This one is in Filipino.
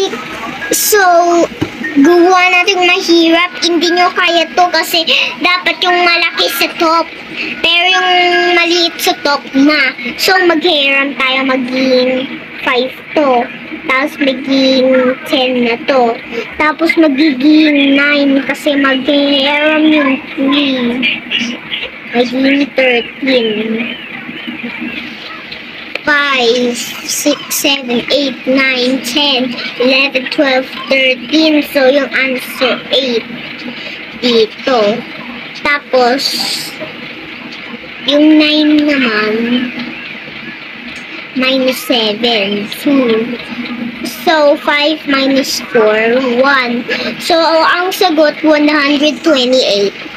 Hindi, so, gawa natin mahirap. Hindi nyo kaya to kasi dapat yung malaki sa top. Pero yung maliit sa top na. So, maghiram tayo maging 5 to. Tapos magiging 10 na to. Tapos magiging 9 kasi maghiram yung 3. Magiging 13. 5, 6, 7, 8, 9, 10, 11, 12, 13. So, yung answer 8 dito. Tapos, yung 9 naman, minus 7, 2. So, 5 minus 4, 1. So, ang sagot, 128.